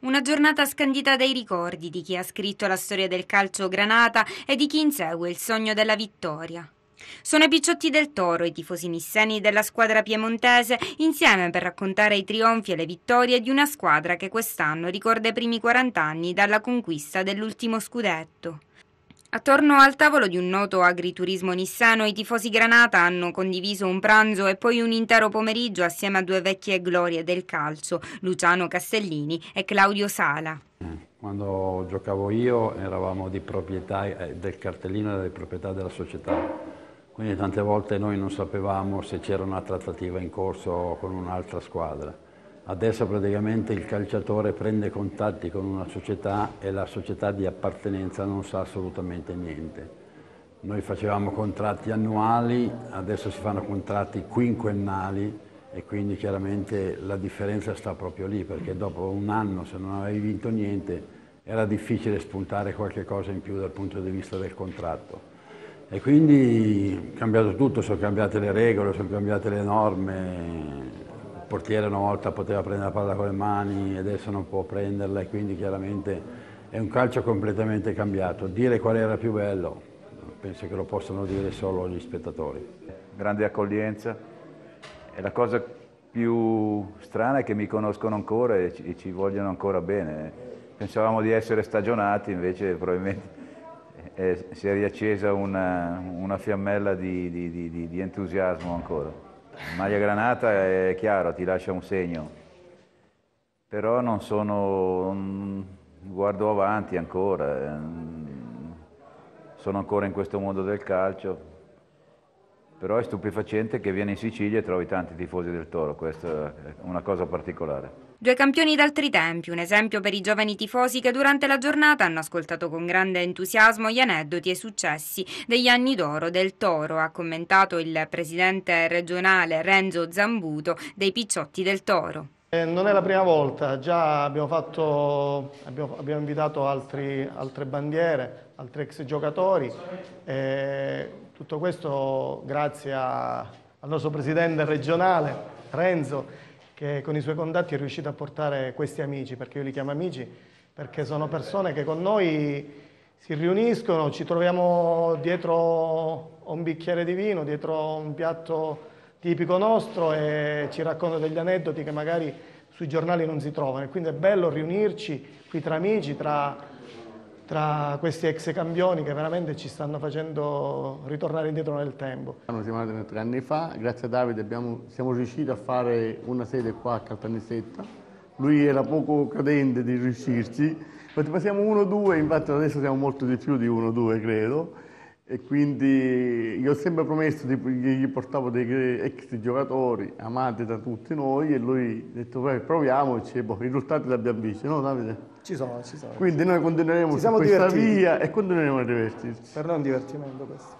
Una giornata scandita dai ricordi di chi ha scritto la storia del calcio granata e di chi insegue il sogno della vittoria. Sono i picciotti del Toro, i tifosi nisseni della squadra piemontese, insieme per raccontare i trionfi e le vittorie di una squadra che quest'anno ricorda i primi 40 anni dalla conquista dell'ultimo scudetto. Attorno al tavolo di un noto agriturismo nissano i tifosi Granata hanno condiviso un pranzo e poi un intero pomeriggio assieme a due vecchie glorie del calcio, Luciano Castellini e Claudio Sala. Quando giocavo io eravamo di proprietà eh, del cartellino era di proprietà della società, quindi tante volte noi non sapevamo se c'era una trattativa in corso con un'altra squadra. Adesso praticamente il calciatore prende contatti con una società e la società di appartenenza non sa assolutamente niente. Noi facevamo contratti annuali, adesso si fanno contratti quinquennali e quindi chiaramente la differenza sta proprio lì perché dopo un anno se non avevi vinto niente era difficile spuntare qualche cosa in più dal punto di vista del contratto. E quindi è cambiato tutto, sono cambiate le regole, sono cambiate le norme, portiere una volta poteva prendere la palla con le mani adesso non può prenderla e quindi chiaramente è un calcio completamente cambiato. Dire qual era più bello, penso che lo possano dire solo gli spettatori. Grande accoglienza e la cosa più strana è che mi conoscono ancora e ci, ci vogliono ancora bene. Pensavamo di essere stagionati, invece probabilmente eh, si è riaccesa una, una fiammella di, di, di, di entusiasmo ancora. Maglia granata è chiaro, ti lascia un segno, però non sono, guardo avanti ancora, ehm, sono ancora in questo mondo del calcio, però è stupefacente che vieni in Sicilia e trovi tanti tifosi del Toro, questa è una cosa particolare. Due campioni d'altri tempi, un esempio per i giovani tifosi che durante la giornata hanno ascoltato con grande entusiasmo gli aneddoti e i successi degli anni d'oro del Toro, ha commentato il presidente regionale Renzo Zambuto dei Picciotti del Toro. Eh, non è la prima volta, già abbiamo, fatto, abbiamo, abbiamo invitato altri, altre bandiere, altri ex giocatori. Eh, tutto questo grazie a, al nostro presidente regionale Renzo che con i suoi contatti è riuscito a portare questi amici, perché io li chiamo amici, perché sono persone che con noi si riuniscono, ci troviamo dietro un bicchiere di vino, dietro un piatto tipico nostro e ci raccontano degli aneddoti che magari sui giornali non si trovano. E quindi è bello riunirci qui tra amici, tra tra questi ex campioni che veramente ci stanno facendo ritornare indietro nel tempo. Siamo nati tre anni fa, grazie a Davide abbiamo, siamo riusciti a fare una sede qua a Caltanissetta. Lui era poco credente di riuscirci, ma siamo uno o due, infatti adesso siamo molto di più di uno o due credo e quindi io ho sempre promesso che gli portavo dei ex giocatori amati da tutti noi e lui ha detto proviamoci e boh, i risultati li abbiamo visti, no Davide? Ci sono, ci sono. Quindi noi continueremo su questa divertiti. via e continueremo a divertirci. Per noi è un divertimento questo.